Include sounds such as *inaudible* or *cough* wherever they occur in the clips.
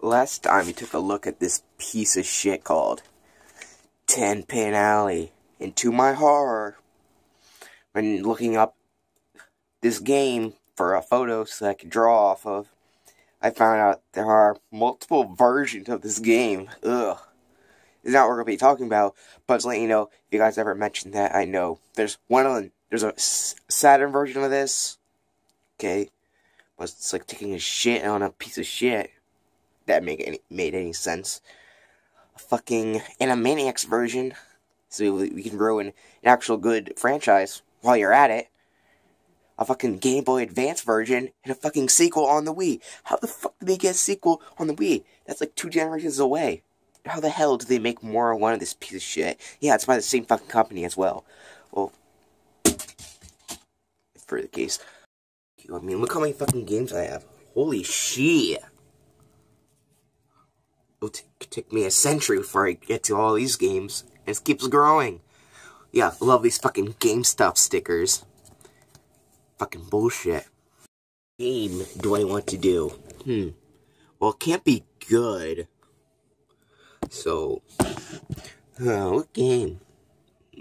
last time we took a look at this piece of shit called Ten Pin Alley. And to my horror, when looking up this game for a photo so I could draw off of, I found out there are multiple versions of this game. Ugh. It's not what we're going to be talking about, but to let you know, if you guys ever mentioned that, I know. There's one of them, there's a Saturn version of this. Okay. But it's like taking a shit on a piece of shit. That make any made any sense. A fucking Animaniacs version. So we, we can ruin an actual good franchise while you're at it a fucking Game Boy Advance version, and a fucking sequel on the Wii. How the fuck did they get a sequel on the Wii? That's like two generations away. How the hell do they make more of one of this piece of shit? Yeah, it's by the same fucking company as well. Well, for the case. I mean, look how many fucking games I have. Holy shit. It'll take me a century before I get to all these games. And it keeps growing. Yeah, love these fucking GameStop stickers fucking bullshit. Game do I want to do? Hmm. Well, it can't be good. So, uh, what game?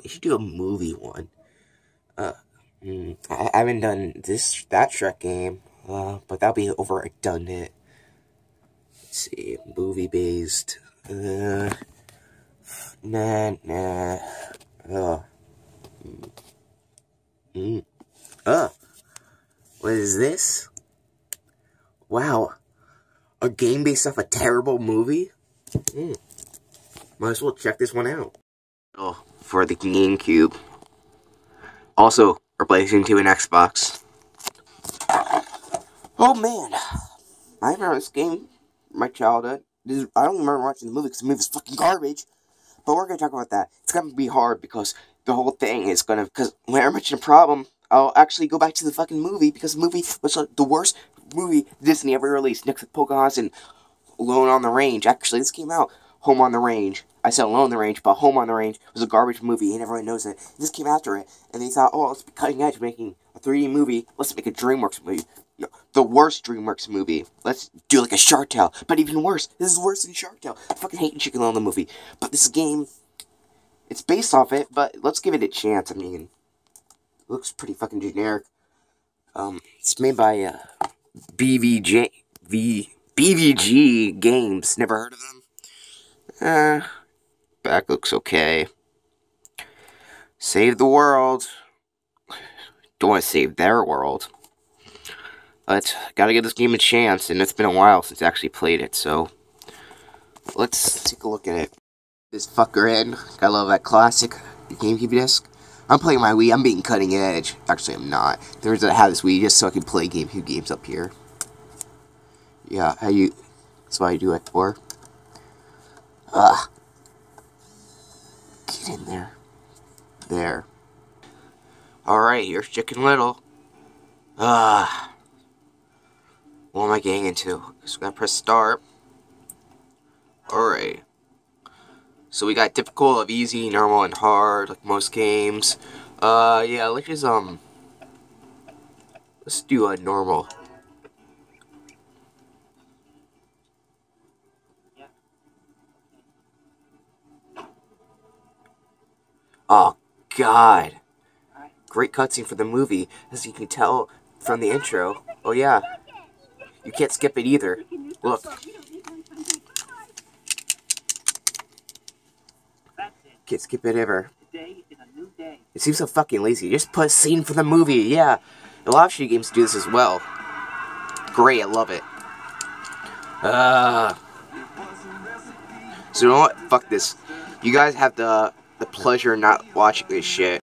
We should do a movie one. Uh, hmm, I, haven't done this, that Shrek game, uh, but that'll be over, I've done it. See, movie based. Uh, nah, nah. Uh. Mm. Mm. Uh. What is this? Wow. A game based off a terrible movie? Mm. Might as well check this one out. Oh, for the GameCube. Also, replacing to an Xbox. Oh man. I remember this game my childhood. Is, I don't remember watching the movie because the movie was fucking garbage. But we're to talk about that. It's to be hard because the whole thing is to... Because when I mention a problem, I'll actually go back to the fucking movie because the movie was like, the worst movie Disney ever released next to Pocahontas and Alone on the Range. Actually, this came out Home on the Range. I said Alone on the Range, but Home on the Range was a garbage movie and everyone knows it. This came after it, and they thought, oh, let's be cutting edge making a 3D movie. Let's make a DreamWorks movie. The worst DreamWorks movie. Let's do like a Shark Tale, but even worse. This is worse than Shark Tale. I fucking hate Chicken Little the movie, but this game, it's based off it. But let's give it a chance. I mean, looks pretty fucking generic. Um, it's made by uh, BVJ V BVG Games. Never heard of them. Uh, back looks okay. Save the world. *sighs* Don't want to save their world. But gotta give this game a chance, and it's been a while since I actually played it, so let's take a look at it. This fucker in. I love that classic GameCube disc. I'm playing my Wii. I'm being cutting edge. Actually, I'm not. There's I have this Wii just so I can play GameCube games up here. Yeah, how you... That's why I do it for. Ah. Get in there. There. Alright, here's Chicken Little. Ah. What am I getting into? So I gotta press start. Alright. So we got difficult of easy, normal, and hard, like most games. Uh, yeah, let's just, um, let's do a normal. Oh, God. Great cutscene for the movie, as you can tell from the intro. Oh, yeah. You can't skip it either. Look. Can't skip it ever. It seems so fucking lazy. Just put a scene for the movie, yeah. A lot of shitty games do this as well. Great, I love it. Uh, so you know what? Fuck this. You guys have the the pleasure of not watching this shit.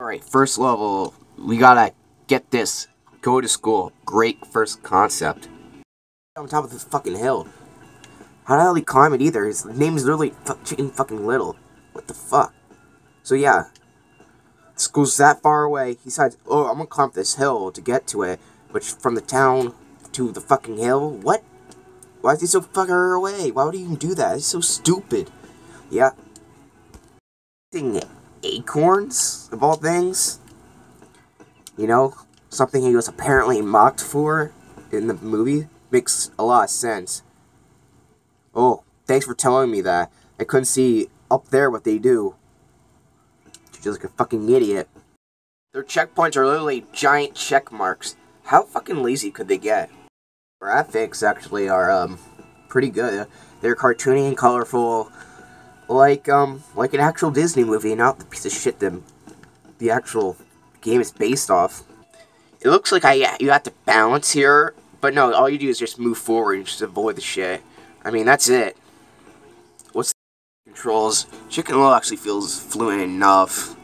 Alright, first level. We gotta get this. Go to school. Great first concept. On top of this fucking hill. How the hell he climb it either? His name is literally Chicken fucking Little. What the fuck? So yeah, school's that far away. He decides, oh, I'm gonna climb this hill to get to it. Which from the town to the fucking hill? What? Why is he so fucking away? Why would he even do that? He's so stupid. Yeah. Acorns, of all things. You know, something he was apparently mocked for in the movie. Makes a lot of sense. Oh, thanks for telling me that. I couldn't see up there what they do. You're just like a fucking idiot. Their checkpoints are literally giant check marks. How fucking lazy could they get? Graphics actually are um pretty good. They're cartoony and colorful, like um like an actual Disney movie, not the piece of shit that the actual game is based off. It looks like I you have to balance here, but no, all you do is just move forward and just avoid the shit. I mean, that's it. What's the controls? Chicken Little actually feels fluent enough.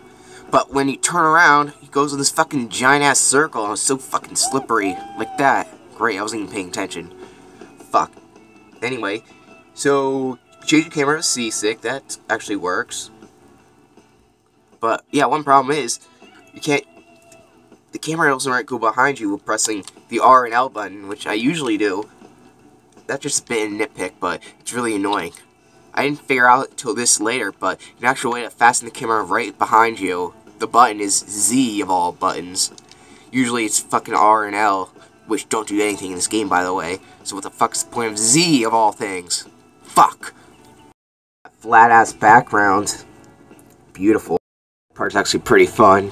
But when you turn around, he goes in this fucking giant ass circle and it's so fucking slippery. Like that. Great, I wasn't even paying attention. Fuck. Anyway, so change your camera to C-Stick, that actually works. But yeah, one problem is you can't the camera doesn't right go behind you with pressing the R and L button, which I usually do. That's just been a nitpick, but it's really annoying. I didn't figure out until this later, but an actual way to fasten the camera right behind you, the button is Z of all buttons. Usually it's fucking R and L, which don't do anything in this game, by the way. So what the fuck's the point of Z of all things? Fuck! Flat-ass background. Beautiful. Part's actually pretty fun.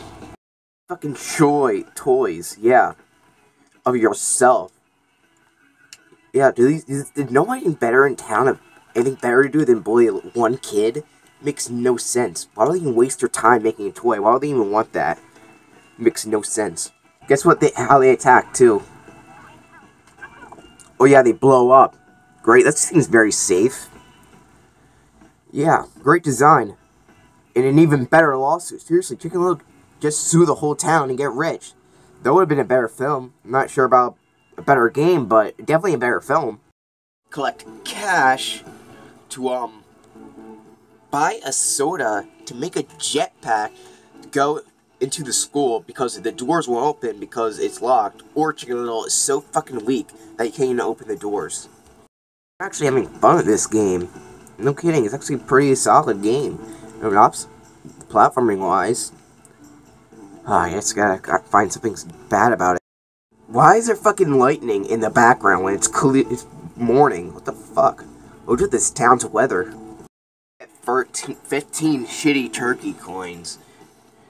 Fucking Choi toys, yeah. Of yourself. Yeah, do these, is, did nobody better in town have anything better to do than bully one kid? Makes no sense. Why would they even waste their time making a toy? Why would they even want that? Makes no sense. Guess what? They how they attack too. Oh yeah, they blow up. Great. That seems very safe. Yeah, great design. And an even better lawsuit. Seriously, Chicken Little just sue the whole town and get rich. That would have been a better film. I'm not sure about a better game, but definitely a better film. Collect cash to, um, buy a soda to make a jetpack to go into the school because the doors won't open because it's locked, or Chicken Little is so fucking weak that you can't even open the doors. I'm actually having fun with this game. No kidding, it's actually a pretty solid game. Mean, platforming wise, Oh, I just gotta, gotta find something bad about it. Why is there fucking lightning in the background when it's clear it's morning? What the fuck? Look at this town's weather. 13, 15 shitty turkey coins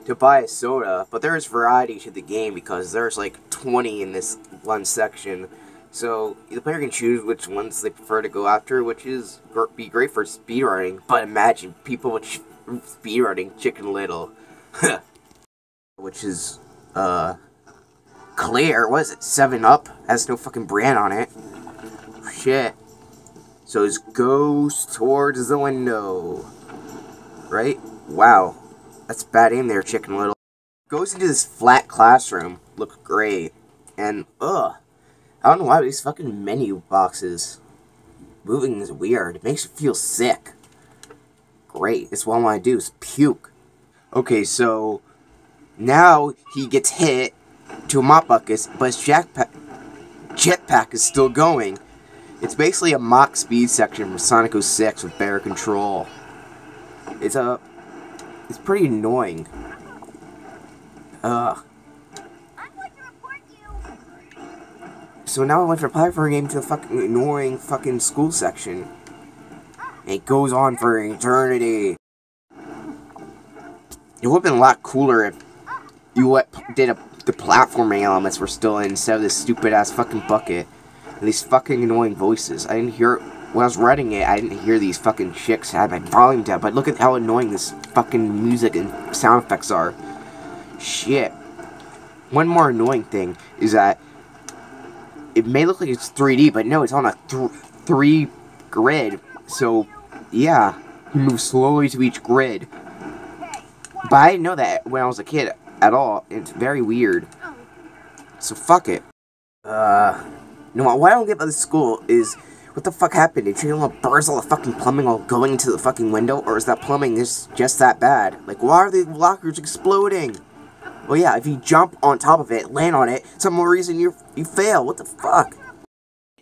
to buy a soda, but there's variety to the game because there's like 20 in this one section. So the player can choose which ones they prefer to go after, which is be great for speedrunning. But imagine people with speedrunning Chicken Little. *laughs* which is, uh, clear. What is it? 7 Up? Has no fucking brand on it. Shit. So it goes towards the window. Right? Wow. That's bad aim there, Chicken Little. Goes into this flat classroom. Look great. And, ugh. I don't know why these fucking menu boxes moving is weird. It makes you feel sick. Great. That's what I want to do is puke. Okay, so now he gets hit to a mop bucket, but his jetpack, jetpack is still going. It's basically a Mach speed section from Sonic 06 with better control. It's a, it's pretty annoying. Ugh. So now I went from platform game to a fucking annoying fucking school section. It goes on for eternity. It would have been a lot cooler if you what did a, the platforming elements were still in instead of this stupid ass fucking bucket and these fucking annoying voices. I didn't hear when I was writing it. I didn't hear these fucking chicks I had my volume down. But look at how annoying this fucking music and sound effects are. Shit. One more annoying thing is that it may look like it's 3D, but no, it's on a th 3 grid. So, yeah, you move slowly to each grid. But I didn't know that when I was a kid at all. It's very weird. So fuck it. Uh, know what, I don't get about this school is, what the fuck happened? Did you know burst all the fucking plumbing while going into the fucking window? Or is that plumbing just, just that bad? Like, why are the lockers exploding? Well, yeah, if you jump on top of it, land on it, some more reason you you fail. What the fuck?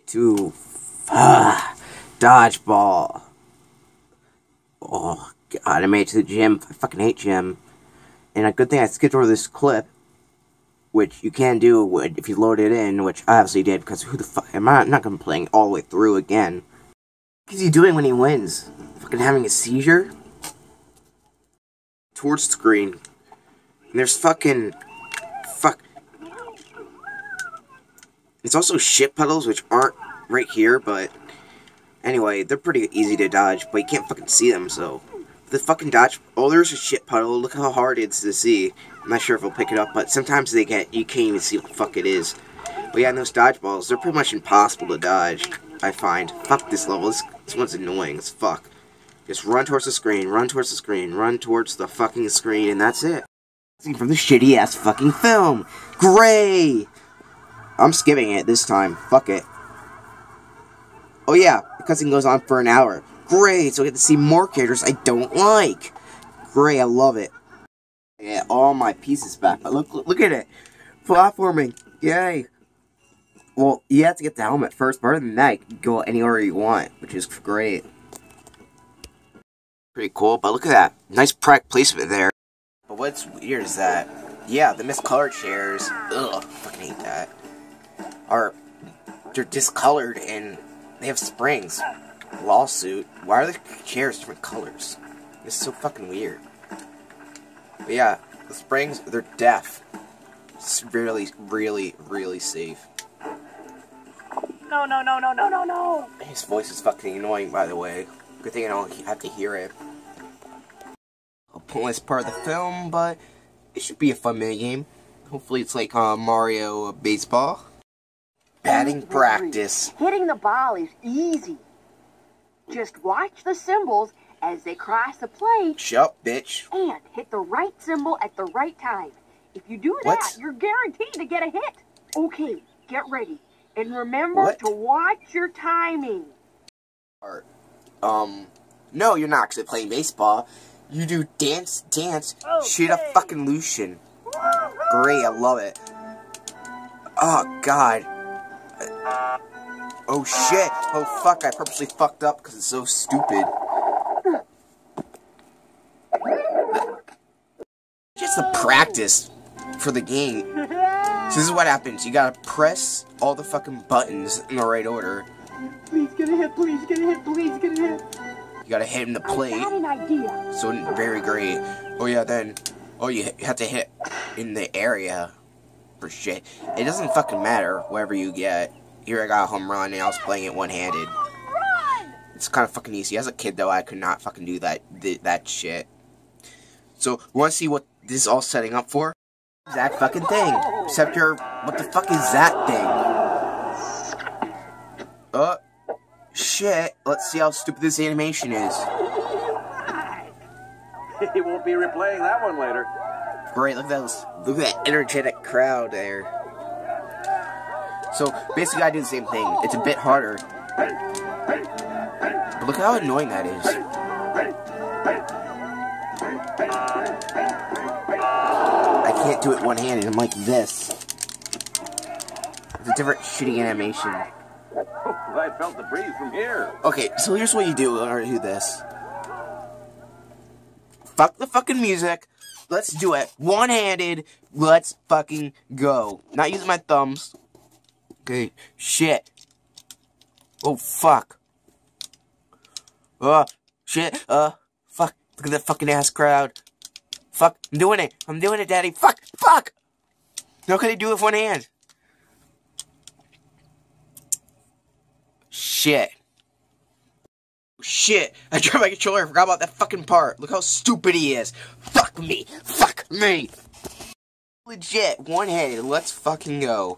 To, uh, dodgeball. Oh, God, I made it to the gym. I fucking hate gym. And a good thing I skipped over this clip, which you can do if you load it in, which I obviously did, because who the fuck, am I not to be playing all the way through again. What's he doing when he wins? Fucking having a seizure? Towards screen. And there's fucking... Fuck. It's also shit puddles, which aren't right here, but... Anyway, they're pretty easy to dodge, but you can't fucking see them, so... The fucking dodge... Oh, there's a shit puddle. Look how hard it is to see. I'm not sure if it'll pick it up, but sometimes they get... You can't even see what the fuck it is. But yeah, and those dodgeballs, they're pretty much impossible to dodge. I find. Fuck this level. This, this one's annoying as fuck. Just run towards the screen, run towards the screen, run towards the fucking screen, and that's it. From the shitty ass fucking film. Gray! I'm skipping it this time. Fuck it. Oh yeah, the cutscene goes on for an hour. Great, so I get to see more characters I don't like. Great, I love it. Yeah, all my pieces back. But look, look, look at it. Platforming. Yay. Well, you have to get the helmet first, but other than that, you can go anywhere you want, which is great. Pretty cool, but look at that. Nice product placement there. But what's weird is that, yeah, the miscolored chairs, ugh, fucking hate that, are, they're discolored and they have springs. Lawsuit. Why are the chairs different colors? It's so fucking weird. But yeah, the springs, they're deaf. It's really, really, really safe. No, no, no, no, no, no, no! His voice is fucking annoying, by the way. Good thing I don't have to hear it. A pointless part of the film, but it should be a fun minigame. Hopefully it's like uh, Mario Baseball. Batting practice. Hitting the ball is easy. Just watch the symbols as they cross the plate Shut up, bitch. and hit the right symbol at the right time. If you do that, What? you're guaranteed to get a hit. Okay, get ready. And remember What? to watch your timing. Or, um, no, you're not actually playing baseball. You do dance, dance, shoot a fucking Lucian. Great, I love it. Oh, God. Oh, shit. Oh, fuck, I purposely fucked up because it's so stupid. Just a practice for the game. So this is what happens. You gotta press all the fucking buttons in the right order. Please get a hit, please get a hit, please get a hit. You gotta hit in the I plate. got an idea. So very great. Oh yeah, then oh you you have to hit in the area for shit. It doesn't fucking matter wherever you get. Here I got a home run and I was playing it one handed. Run! It's kind of fucking easy. As a kid though, I could not fucking do that th- that shit. So you want to see what this is all setting up for? That fucking thing. Except you're what the fuck is that thing? Uh, shit. Let's see how stupid this animation is. He won't be replaying that one later. Great, look at those. Look at that energetic crowd there. So basically, I do the same thing. It's a bit harder. But look how annoying that is. I can't do it one-handed. I'm like this. It's a different shitty animation. I felt the breeze from here. Okay, so here's what you do in order to do this. Fuck the fucking music. Let's do it. One-handed. Let's fucking go. Not using my thumbs. Okay, shit. Oh, fuck. Uh, shit. Uh, fuck. Look at that fucking ass crowd. Fuck. I'm doing it. I'm doing it, daddy. Fuck. Fuck. How can I do it with one hand? Shit. Shit, I dropped my controller, I forgot about that fucking part. Look how stupid he is. Fuck me. Fuck me. Legit, one-handed, let's fucking go.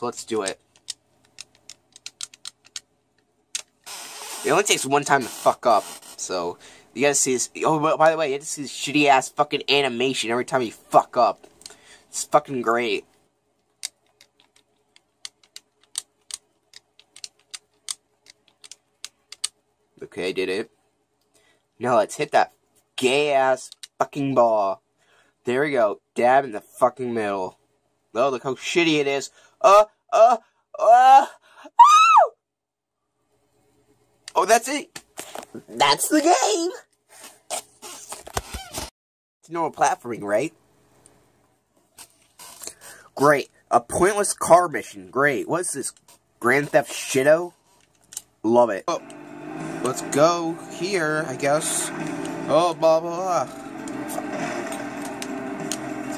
So let's do it. It only takes one time to fuck up, so you gotta see this. Oh, by the way, you to see this shitty ass fucking animation every time you fuck up. It's fucking great. Okay, I did it. Now let's hit that gay ass fucking ball. There we go. Dab in the fucking middle. Oh, look how shitty it is. Uh, uh, uh. Oh, that's it. That's the game. It's normal platforming, right? Great. A pointless car mission. Great. What's this? Grand Theft Shitto? Love it. Oh, let's go here, I guess. Oh, blah, blah, blah.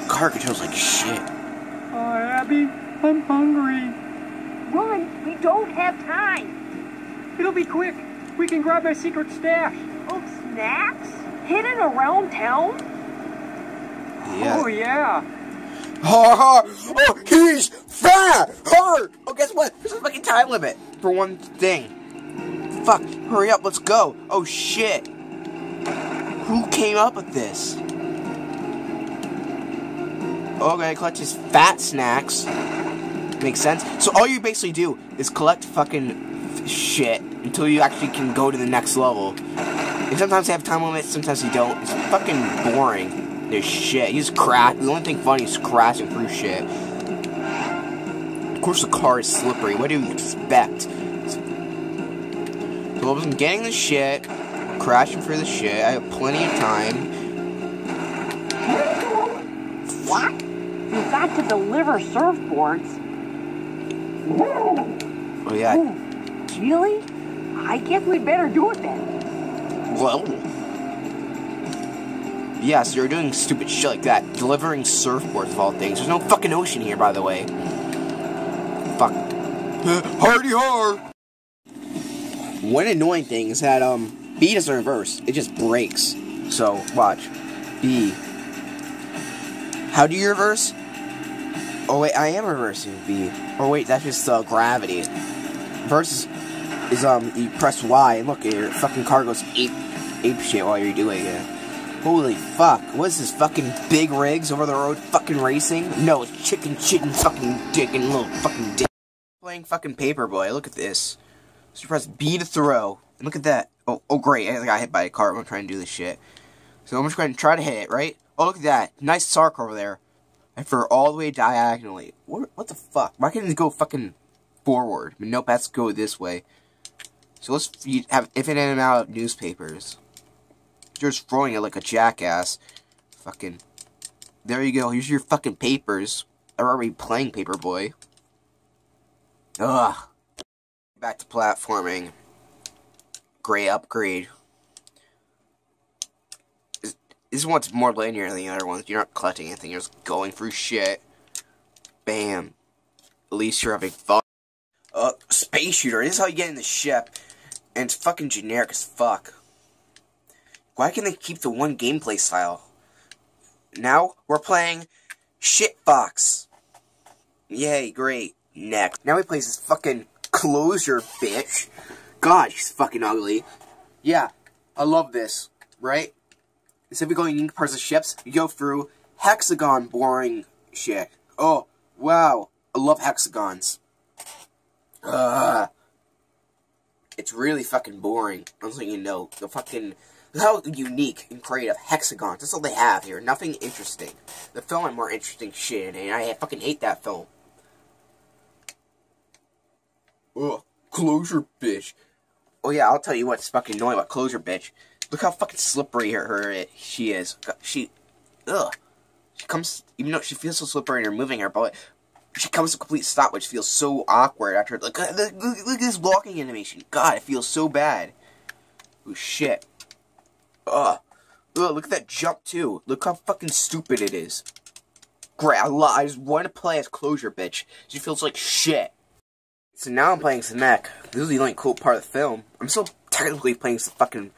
Car controls like shit. Oh, Abby, I'm hungry. Run! We don't have time! It'll be quick. We can grab my secret stash. Oh, snacks? Hidden around town? Yeah. Oh, yeah. Ha ha! Oh, he's fat! Hard! Oh, guess what? There's a fucking time limit for one thing. Fuck, hurry up, let's go. Oh, shit. Who came up with this? Oh, okay, collect his fat snacks. Makes sense. So all you basically do is collect fucking shit until you actually can go to the next level. And sometimes they have time limits, sometimes you don't. It's fucking boring. There's shit. He's crash. The only thing funny is crashing through shit. Of course, the car is slippery. What do you expect? So I'm getting the shit, crashing through the shit. I have plenty of time. What? You've got to deliver surfboards. Oh yeah. Oh, really? I guess we better do it then. Well. Yeah, so you're doing stupid shit like that. Delivering surfboards of all things. There's no fucking ocean here, by the way. Fuck. Uh, hardy har! One annoying thing is that, um, B doesn't reverse. It just breaks. So, watch. B. How do you reverse? Oh, wait, I am reversing B. Oh, wait, that's just, uh, gravity. Versus is, um, you press Y, and look, your fucking car goes ape, ape shit while you're doing it. Holy fuck, what is this, fucking big rigs over the road fucking racing? No, it's chicken and fucking dick and little fucking dick. Playing fucking Paperboy, look at this. So you press B to throw, and look at that. Oh, oh great, I got hit by a car I'm trying to do this shit. So I'm just going to try to hit it, right? Oh, look at that, nice Sark over there. And for all the way diagonally. What, what the fuck? Why can't it go fucking forward? But nope, has to go this way. So let's have infinite amount of newspapers. You're just throwing it like a jackass. Fucking. There you go. Here's your fucking papers. I'm already playing Paperboy. Ugh. Back to platforming. Great upgrade. This, one's more linear than the other ones. You're not collecting anything. You're just going through shit. Bam. At least you're having fun. Uh, space shooter. This is how you get in the ship. And it's fucking generic as fuck. Why can they keep the one gameplay style? Now, we're playing Shitbox. Yay, great. Next. Now he plays this fucking closure bitch. God, she's fucking ugly. Yeah, I love this, right? Instead of going unique parts of ships, you go through hexagon boring shit. Oh, wow. I love hexagons. Ugh. It's really fucking boring. I'm just you know. The fucking... How unique and creative hexagons. That's all they have here. Nothing interesting. The film had more interesting shit and I fucking hate that film. Ugh. Closure, bitch. Oh yeah, I'll tell you what's fucking annoying about Closure, bitch. Look how fucking slippery her, her she is. She, ugh. She comes, even though she feels so slippery and you're moving her, but she comes to a complete stop, which feels so awkward after. Look, look, look, look at this walking animation. God, it feels so bad. Oh shit. Ugh. Ugh, look at that jump too. Look how fucking stupid it is. Great, I, lo I just want to play as Closure, bitch. She feels like shit. So now I'm playing Zemek. This is the only cool part of the film. I'm still technically playing some fucking,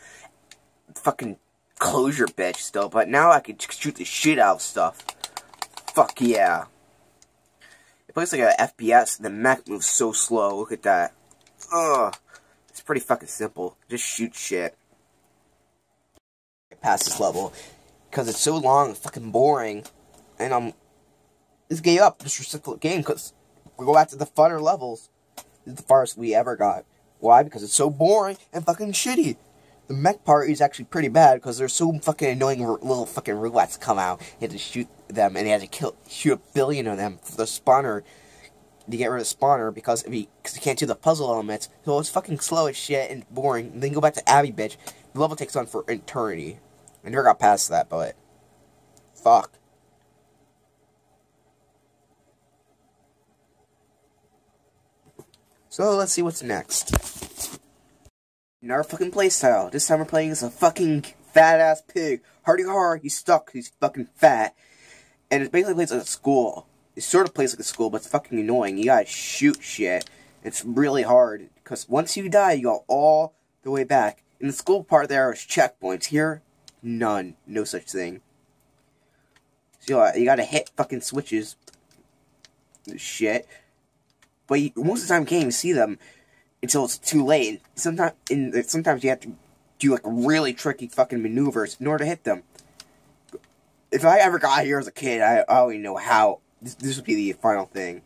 fucking Closure, bitch, still. But now I can shoot the shit out of stuff. Fuck yeah. It plays like a FPS, the mech moves so slow. Look at that. Ugh. It's pretty fucking simple. Just shoot shit. Past this level. Because it's so long and fucking boring. And um, I'm... Just gave up. Just recycle the game. Oh, because we go back to the funner levels. This is the farthest we ever got. Why? Because it's so boring and fucking shitty. The mech part is actually pretty bad because there's so fucking annoying little fucking robots come out. You had to shoot them, and you had to kill shoot a billion of them for the spawner to get rid of the spawner because if you, cause you can't do the puzzle elements. So it's fucking slow as shit and boring. And then go back to Abby, bitch. The level takes on for eternity. I never got past that, but fuck. So let's see what's next. In our fucking playstyle, this time we're playing as a fucking fat ass pig. Hardy Har, he's stuck, he's fucking fat. And it basically plays like a school. It sort of plays like a school, but it's fucking annoying. You gotta shoot shit. It's really hard, because once you die, you go all the way back. In the school part, there is checkpoints. Here, none. No such thing. So uh, you gotta hit fucking switches. Shit. But you, most of the time, you can't even see them until it's too late. Sometimes, in sometimes you have to do like really tricky fucking maneuvers in order to hit them. If I ever got here as a kid, I, already know how. This, this would be the final thing.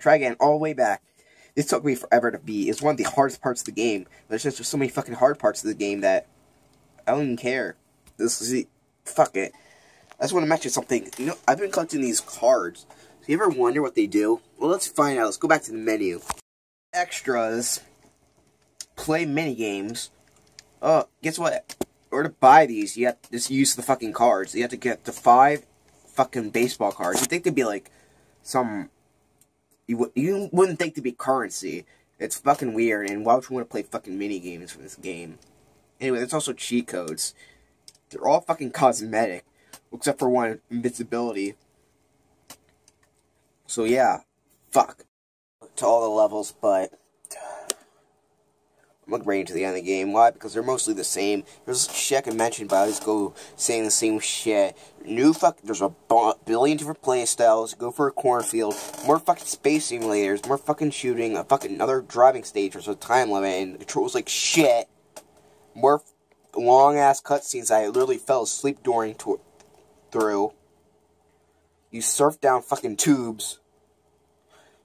Try again, all the way back. This took me forever to beat. It's one of the hardest parts of the game. There's just so many fucking hard parts of the game that I don't even care. This is fuck it. I just want to mention something. You know, I've been collecting these cards. Do you ever wonder what they do? Well, let's find out. Let's go back to the menu. Extras. Play mini games. Oh, uh, guess what? Order to buy these, you have to just use the fucking cards. You have to get the five fucking baseball cards. You think they'd be like some. You, you wouldn't think they'd be currency. It's fucking weird, and why would you want to play fucking mini games for this game? Anyway, there's also cheat codes. They're all fucking cosmetic, except for one invincibility. So yeah, fuck. To all the levels, but I'm looking right to the end of the game. Why? Because they're mostly the same. There's shit I can mention, but I just go saying the same shit. New fuck. There's a billion different play styles. Go for a cornfield. More fucking space simulators. More fucking shooting. A fucking another driving stage. There's a time limit and controls like shit. More long ass cutscenes. I literally fell asleep during through. You surf down fucking tubes.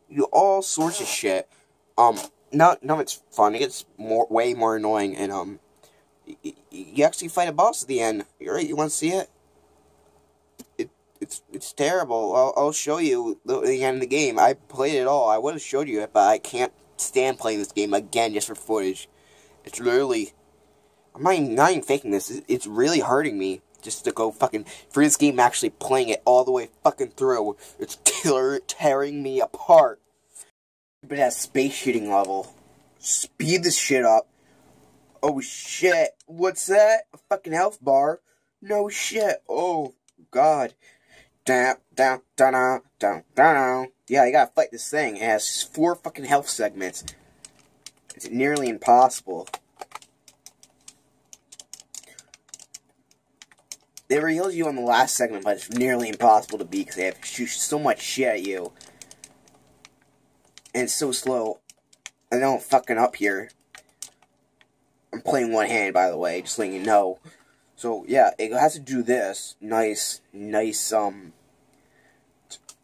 You all sorts of shit. Um, no, no, it's fun. It gets more, way more annoying, and um, you, you actually fight a boss at the end. You're right? You want to see it? It, it's, it's terrible. I'll, I'll show you the, the end of the game. I played it all. I would have showed you it, but I can't stand playing this game again just for footage. It's literally, I'm not even, not even faking this. It's really hurting me just to go fucking for this game. Actually playing it all the way fucking through. It's tear, tearing me apart. But at space shooting level. Speed this shit up. Oh shit. What's that? A fucking health bar? No shit. Oh god. Down, down, down, down, down. Yeah, you gotta fight this thing. It has four fucking health segments. It's nearly impossible. They revealed you on the last segment, but it's nearly impossible to beat because they have to shoot so much shit at you and it's so slow. I know I'm fucking up here. I'm playing one hand, by the way, just letting you know. So, yeah, it has to do this. Nice, nice, um...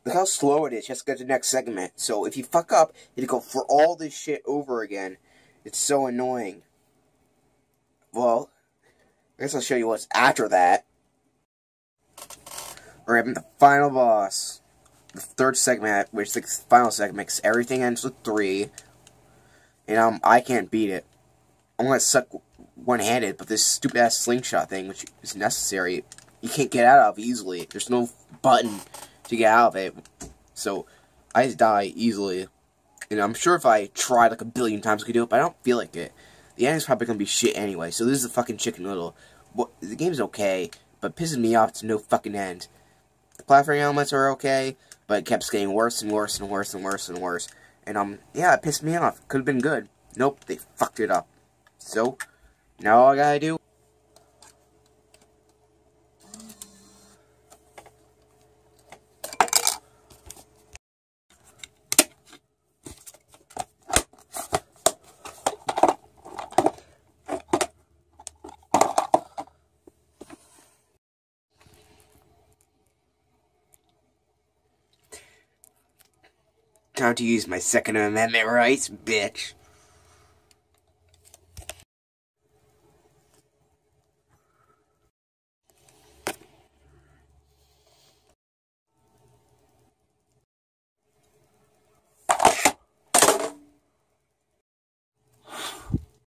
Look how slow it is, just get to the next segment. So, if you fuck up, you go for all this shit over again. It's so annoying. Well, I guess I'll show you what's after that. We're having the final boss the third segment, which the final segment, everything ends with three. And um, I can't beat it. I'm gonna suck one-handed, but this stupid ass slingshot thing, which is necessary, you can't get out of easily. There's no button to get out of it, so I just die easily. And I'm sure if I tried like a billion times, I could do it, but I don't feel like it. The end is probably gonna be shit anyway. So this is a fucking Chicken Little. Well, the game's okay, but pisses me off to no fucking end. Platforming elements are okay, but it kept getting worse and worse and worse and worse and worse. And, um, yeah, it pissed me off. Could have been good. Nope, they fucked it up. So, now all I gotta do... To use my Second Amendment rights, bitch.